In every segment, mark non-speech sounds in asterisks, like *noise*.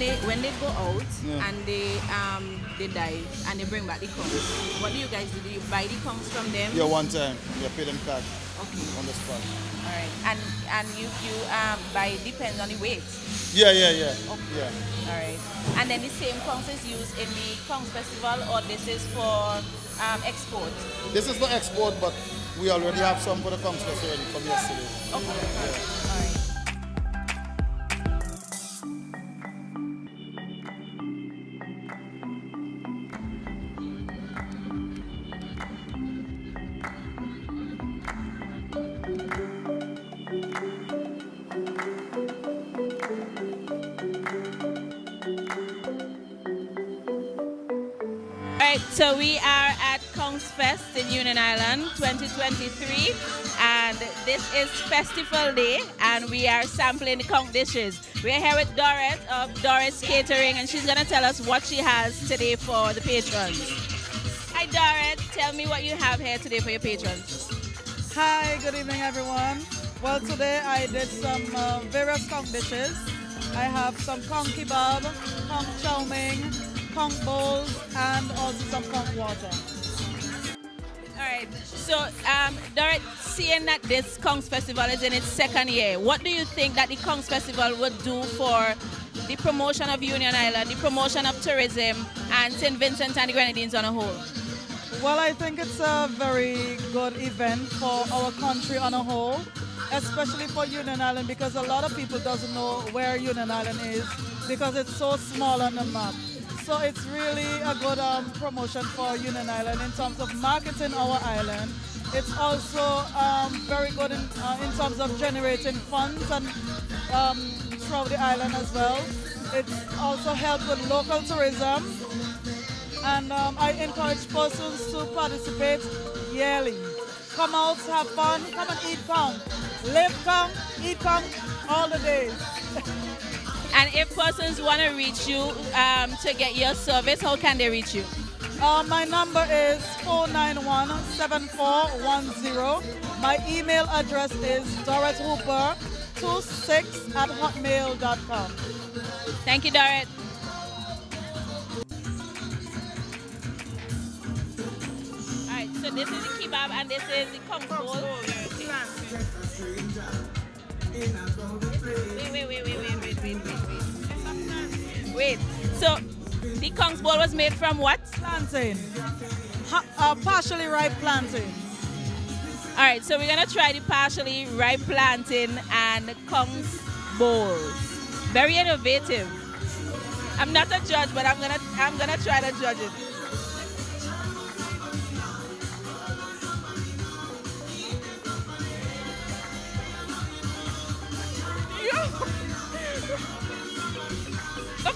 when they when they go out yeah. and they um they dive and they bring back the conch, what do you guys do? Do you buy the conch from them? Yeah, one time. Yeah, pay them cash. Okay. On the spot. All right. And and you you um buy depends on the weight. Yeah, yeah, yeah. Okay. Yeah. All right. And then the same conch is used in the conch festival, or this is for um, export? This is for export, but we already have some for the conch festival from yesterday. Okay. Yeah. Right. So we are at Conch Fest in Union Island 2023 and this is Festival Day and we are sampling the conch dishes. We're here with Doris of Doris Catering and she's going to tell us what she has today for the patrons. Hi Doris, tell me what you have here today for your patrons. Hi, good evening everyone. Well today I did some uh, various conch dishes. I have some conch kebab, conch chow mein, conch bowls and also some conch water. All right. So, um, Dorrit, seeing that this Conch Festival is in its second year, what do you think that the Conch Festival would do for the promotion of Union Island, the promotion of tourism, and St. Vincent and the Grenadines on a whole? Well, I think it's a very good event for our country on a whole, especially for Union Island because a lot of people doesn't know where Union Island is because it's so small on the map. So it's really a good um, promotion for Union Island in terms of marketing our island. It's also um, very good in, uh, in, terms of generating funds and um, throughout the island as well. It's also helped with local tourism. And um, I encourage persons to participate yearly. Come out, have fun, come and eat conch. Live conch, eat conch all the days. *laughs* And if persons want to reach you um, to get your service, how can they reach you? Uh, my number is 491-7410. My email address is dorrithooper26 at hotmail.com. Thank you, Dorrit. Alright, so this is the kebab and this is the conch Wait, so the conch ball was made from what? Plantain. Ha uh, partially ripe plantain. All right, so we're gonna try the partially ripe plantain and conch bowls. Very innovative. I'm not a judge, but I'm gonna I'm gonna try to judge it.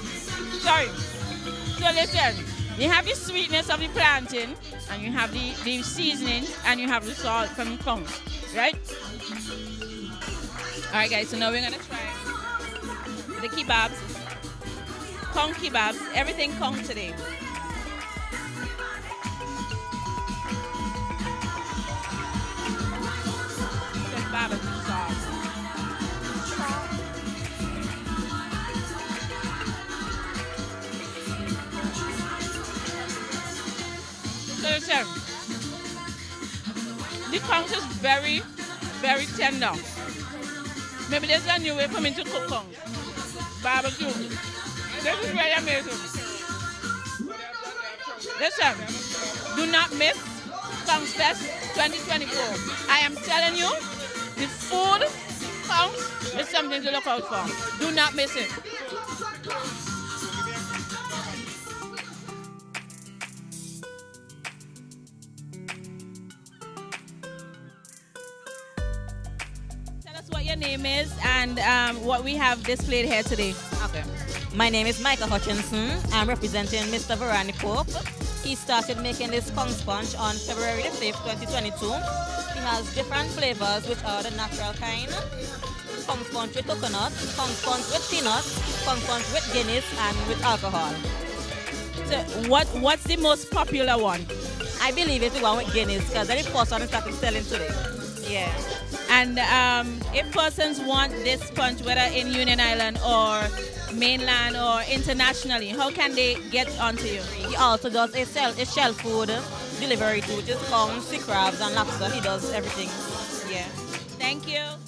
*laughs* So listen, you have the sweetness of the plantain, and you have the, the seasoning, and you have the salt from the right? All right, guys, so now we're gonna try the kebabs, conch kebabs, everything conch today. Conch is very, very tender. Maybe there's a new way for me to cook conch. Barbecue. This is very amazing. Listen, do not miss Conch Fest 2024. I am telling you, the food conch is something to look out for. Do not miss it. Name is and um, what we have displayed here today. Okay. My name is Michael Hutchinson. I'm representing Mr. Varani Pope. He started making this conch sponge on February the 5th, 2022. He has different flavors, which are the natural kind, conch sponge with coconut, conch sponge with peanuts, conch sponge with Guinness, and with alcohol. So what what's the most popular one? I believe it's the one with Guinness because that is the first one started selling today. Yeah. And um, if persons want this sponge, whether in Union Island or mainland or internationally, how can they get onto you? He also does a shell, a shell food delivery too, just comes, sea crabs and lobster. He does everything. Yeah. Thank you.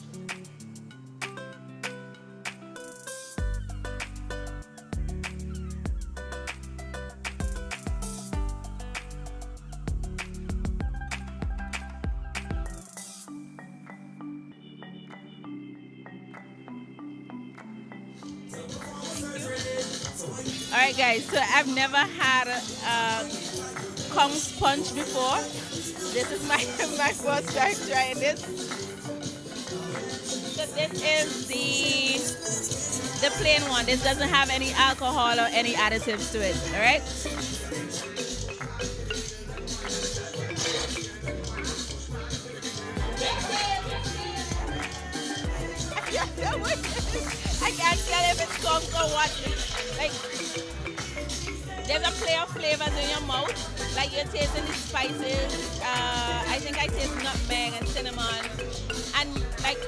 Right, guys. So I've never had a, a conch sponge before. This is my *laughs* my first time trying this. So this is the the plain one. This doesn't have any alcohol or any additives to it. All right. *laughs* I can't tell if it's skunk or what. Like, there's a play of flavors in your mouth. Like you're tasting the spices. Uh, I think I taste nutmeg and cinnamon. And like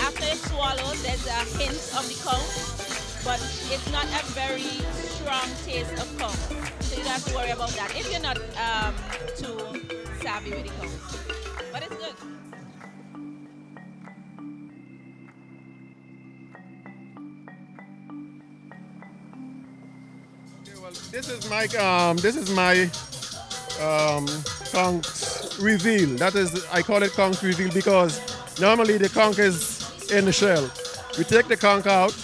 after you swallow, there's a hint of the conch, but it's not a very strong taste of conch. So you don't have to worry about that if you're not um, too savvy with the conch. But it's good. This is my um, this is my um, conch reveal. That is, I call it conch reveal because normally the conch is in the shell. We take the conch out,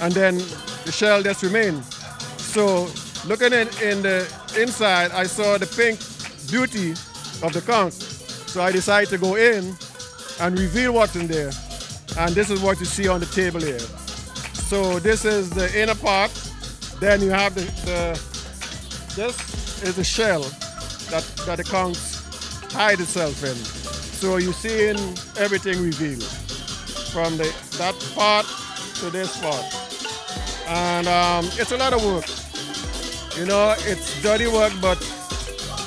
and then the shell just remains. So looking in, in the inside, I saw the pink beauty of the conch. So I decided to go in and reveal what's in there. And this is what you see on the table here. So this is the inner part. Then you have the, the this is a shell that, that the conch hide itself in. So you see in everything revealed from the that part to this part. And um, it's a lot of work. You know, it's dirty work, but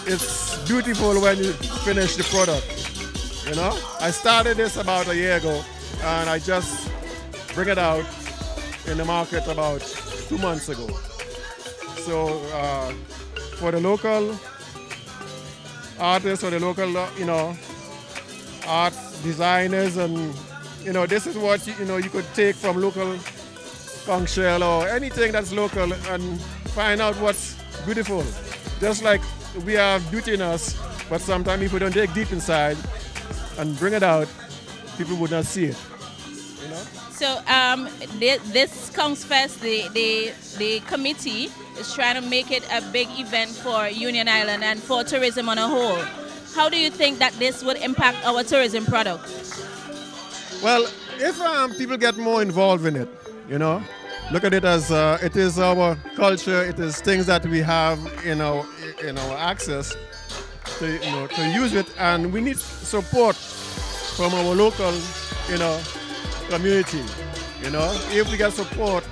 it's beautiful when you finish the product. You know, I started this about a year ago, and I just bring it out in the market about two months ago. So uh, for the local artists or the local, uh, you know, art designers, and you know, this is what you, know you could take from local conch shell or anything that's local and find out what's beautiful. Just like we have beauty in us, but sometimes if we don't dig deep inside and bring it out, people would not see it. Know? So um, thi- this comes first. the, the, the committee is trying to make it a big event for Union Island and for tourism on a whole. How do you think that this would impact our tourism product? Well, if um, people get more involved in it, you know, look at it as uh, it is our culture, it is things that we have in our in our access to you know to use it, and we need support from our local, you know, community. You know, if we get support,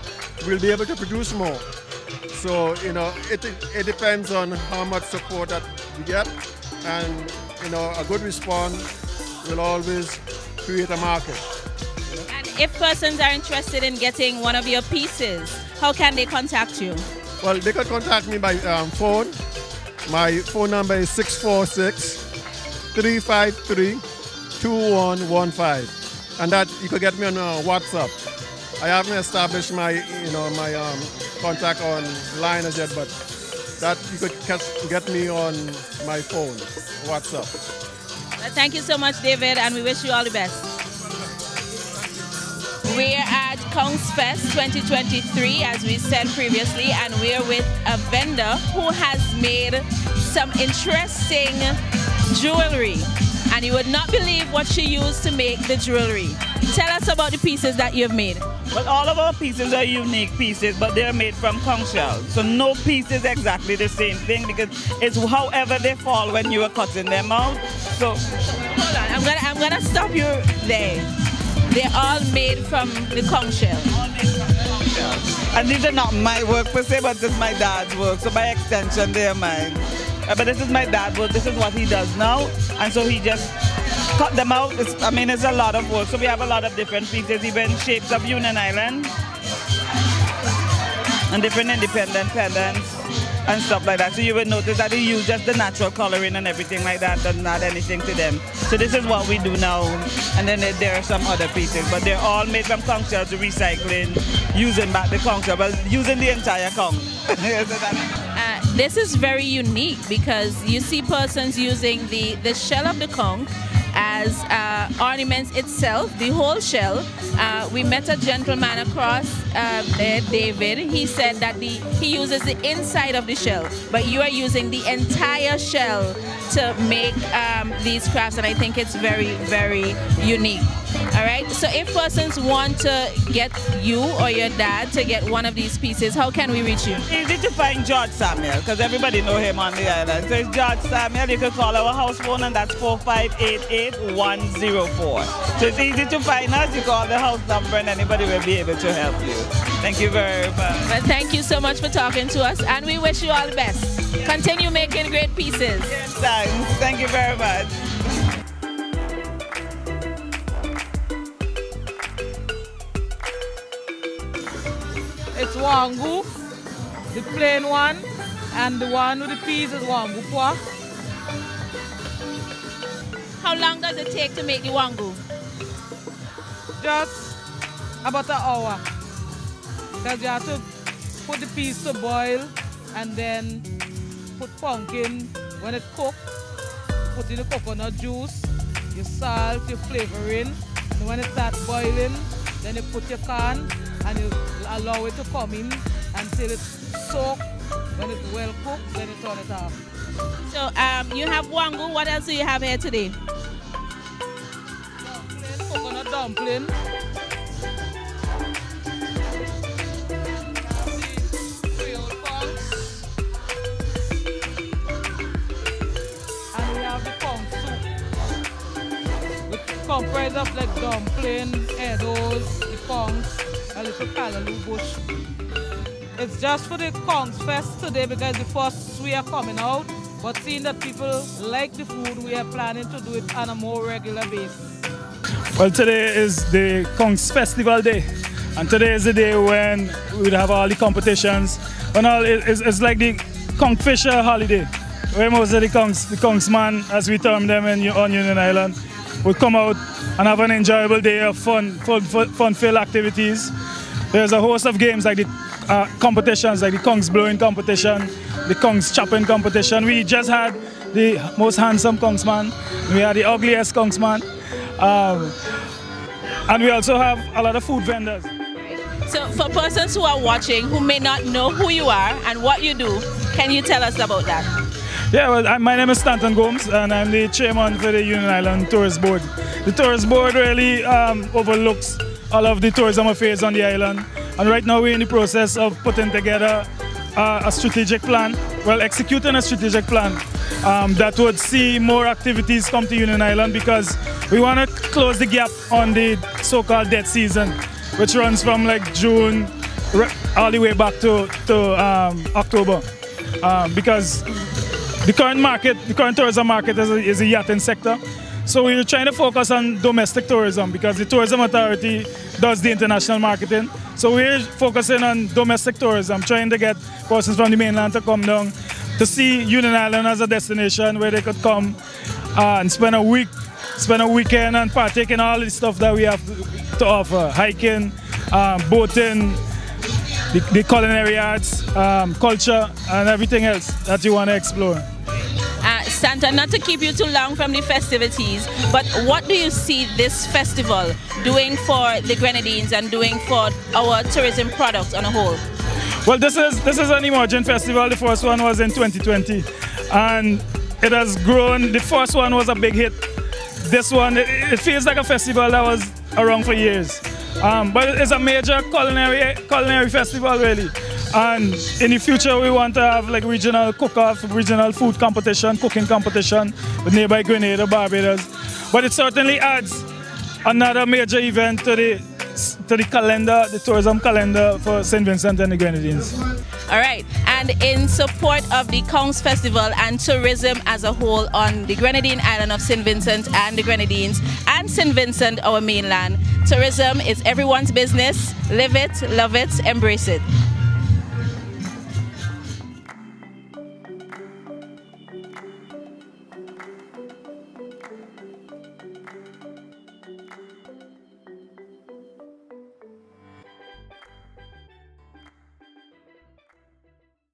we'll be able to produce more. So you know, it it depends on how much support that we get, and you know, a good response will always create a market. And if persons are interested in getting one of your pieces, how can they contact you? Well, they can contact me by um, phone. My phone number is 646 353 2115. And that you could get me on uh, WhatsApp. I haven't established my, you know, my um, contact online as yet, but that you could catch, get me on my phone, WhatsApp. Well, thank you so much, David, and we wish you all the best. We're at Conch Fest 2023, as we said previously, and we're with a vendor who has made some interesting jewelry. And you would not believe what she used to make the jewelry. Tell us about the pieces that you've made. Well, all of our pieces are unique pieces, but they're made from conch shells. So no piece is exactly the same thing because it's however they fall when you are cutting them out. So Hold on, I'm gonna I'm gonna stop you there. They're all made from the conch shell. And these are not my work per se, but this my dad's work. So by extension, they are mine. Uh, But this is my dad, work. This is what he does now. And so he just cut them out. It's, I mean, it's a lot of work. So we have a lot of different pieces, even shapes of Union Island and different independent pendants and stuff like that. So you would notice that we use just the natural coloring and everything like that, doesn't add anything to them. So this is what we do now. And then there are some other pieces, but they're all made from conch shells, recycling, using back the conch shell, well, using the entire conch. *laughs* uh, this is very unique because you see persons using the, the shell of the conch as uh, ornaments itself, the whole shell. Uh, we met a gentleman across um, there, David. He said that the he uses the inside of the shell, but you are using the entire shell to make um, these crafts, and I think it's very, very unique. All right. So if persons want to get you or your dad to get one of these pieces, how can we reach you? Easy to find George Samuel because everybody know him on the island. So it's George Samuel. You can call our house phone and that's 4588104. So it's easy to find us. You call the house number and anybody will be able to help you. Thank you very much. Well, thank you so much for talking to us and we wish you all the best. Continue making great pieces. Yes, thanks. Thank you very much. It's wangu, the plain one, and the one with the peas is wangu poa. How long does it take to make the wangu? Just about an hour. Because you have to put the peas to boil and then put pumpkin. When it cooks, put in the coconut juice, your salt, your flavoring. And when it starts boiling, then you put your can and you allow it to come in until it's soaked. When it's well cooked, then you turn it off. So um, you have wangu. What else do you have here today? Dumpling, coconut dumpling. Of like the a little bush. It's just for the conch fest today because the first we are coming out. But seeing that people like the food, we are planning to do it on a more regular basis. Well, today is the Conch Festival Day, and today is the day when we would have all the competitions. And all it's, it's like the Kong Fisher holiday, where most of the Kongs, the as we term them in, on Union Island, would come out and have an enjoyable day of fun, fun, fun-filled activities. There's a host of games like the uh, competitions, like the conch blowing competition, the conch chopping competition. We just had the most handsome Kongsman. We had the ugliest Kongsman. Um, and we also have a lot of food vendors. So for persons who are watching who may not know who you are and what you do, can you tell us about that? Yeah, well, my name is Stanton Gomes and I'm the chairman for the Union Island Tourist Board. The Tourist Board really um, overlooks all of the tourism affairs on the island. And right now we're in the process of putting together uh, a strategic plan, well, executing a strategic plan um, that would see more activities come to Union Island because we want to close the gap on the so-called dead season, which runs from like June all the way back to, to um, October. Um, because the current market, the current tourism market is a, is a yachting sector. So we're trying to focus on domestic tourism because the tourism authority does the international marketing. So we're focusing on domestic tourism, trying to get persons from the mainland to come down to see Union Island as a destination where they could come uh, and spend a week, spend a weekend and partake in all the stuff that we have to offer. Hiking, um, boating, the, the, culinary arts, um, culture, and everything else that you want to explore. Stanton, not to keep you too long from the festivities, but what do you see this festival doing for the Grenadines and doing for our tourism products on a whole? Well, this is this is an emerging festival. The first one was in 2020, and it has grown. The first one was a big hit. This one, it, it feels like a festival that was around for years. Um, but it's a major culinary culinary festival, really. And in the future, we want to have like regional cook-off, regional food competition, cooking competition with nearby Grenada, Barbados. But it certainly adds another major event to the to the calendar, the tourism calendar for St. Vincent and the Grenadines. All right. And in support of the Conch Festival and tourism as a whole on the Grenadine island of St. Vincent and the Grenadines and St. Vincent, our mainland, tourism is everyone's business. Live it, love it, embrace it.